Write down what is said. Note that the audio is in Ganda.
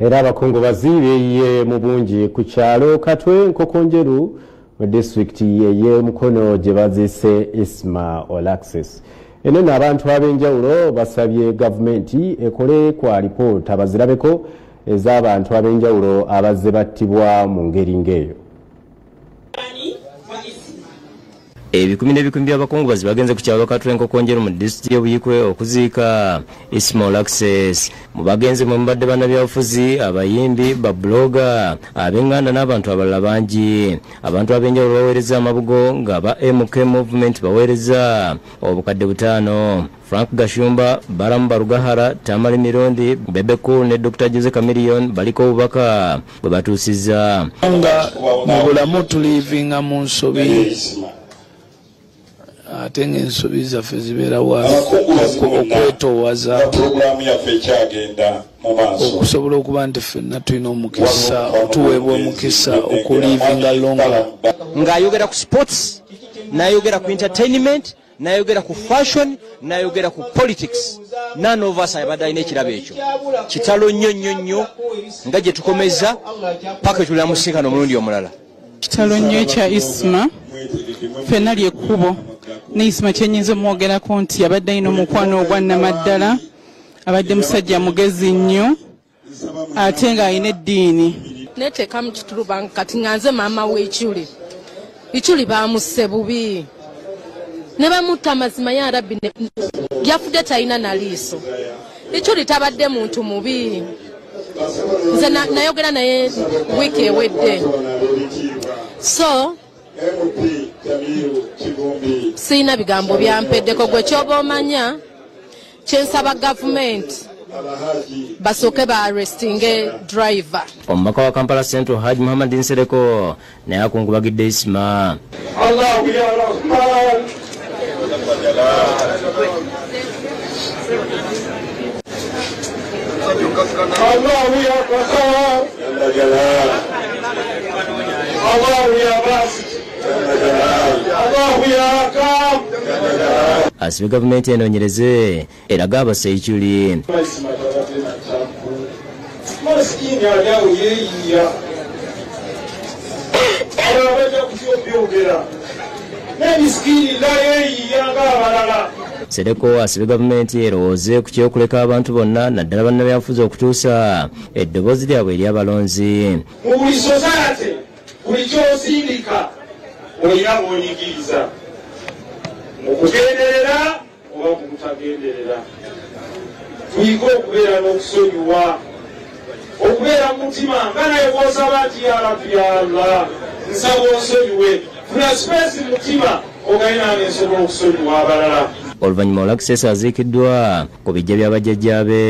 era abakungubazi beeyiye mu bungi ku kyalo katwe nkokonjeru mu disitulikiti yeye mukono gye baziise isma olaxis. Eno nno abantu ab'enjawulo basabye gavumenti ekole ku alipoota bazirabeko ez'abantu ab'enjawulo abazze battibwa mu ngeri ng'eyo ebikumi n'ebikumi by'abakungubazi bagenze ku kyalo katwe nkokonjeru mu disitulikiti y'obuyikwe okuziika ismail access. Mu bagenze mwe mubadde bannabyabufuzi abayimbi babuloga ab'enganda n'abantu abalala bangi. Abantu ab'enjawulo baweereza amabugo nga ba mk movement baweereza. Obukadde butaano frank gashumba baramu barugahara tamali mirondi bebekul ne dr jose camilion baliko obubaka bwe batuusizza. Nga mu bulamu tulivinga mu nsobi ate ngaensobi zaffe zibeerawo okwetoowaza okusobola okuba nti ffenna tulina omukisa otuweebwa omukisa okulivinga longa ng'ayogera ku sports n'ayogera ku entertainment n'ayogera ku fashion n'ayogera ku politics. None of us abadde alina ekirabo ekyo. Kitalo nnyo nnyo nnyo nga gye tukomeza paka etulira musinkano omulundi omulala. Kitalo nnyo ekya isma ffenna lyekkubo ne isma kyenyinza omwogerako nti abadde alina omukwano ogwannamaddala abadde musajja mugezi nnyo ate ng'alina eddiini. Neteekamu kitulubanga kati nga nze maama w'ekyuli ikyuli bamusse bubi. Ne bamutta amazima ya rabbi yafudde talina naliiso ikyuli tabadde muntu mubi. Nze nayogera naye wiiki ewedde. So siina bigambo byampeddeko gwe kyoba omanya kyensaba gavumenti basooke baarestinge driver. Omubaka wa kampala central haji muhammad nsereko naye akungubagidde isima Allahu ya Qahhar Allahu ya Basit asibye gavumenti enoonyereze alyawo yeeyiya abo bajja kutya obyogera n'emisikini la yeeyiya ng'abalala sereko asibye gavumenti erowooze ku kyokuleka abantu bonna naddala bannabyabufuzi okutuusa. Eddoboozi lyabwe eri abalonzi mu buli sosaate buli kyosindika olina mwonyigiriza mu kugenderera oba mu kutagenderera. Tuyige okubeera n'okusonyiwa okubeera mu mutima nga naye bwosaba nti ya rabbi ya allah nsaba onsonyiwe. Funa sipeesi mu mutima ogaye nange nsobola okusonyiwa abalala. Oluvannyuma olakisesa aziikiddwa ku bijja by'abajjajjaabe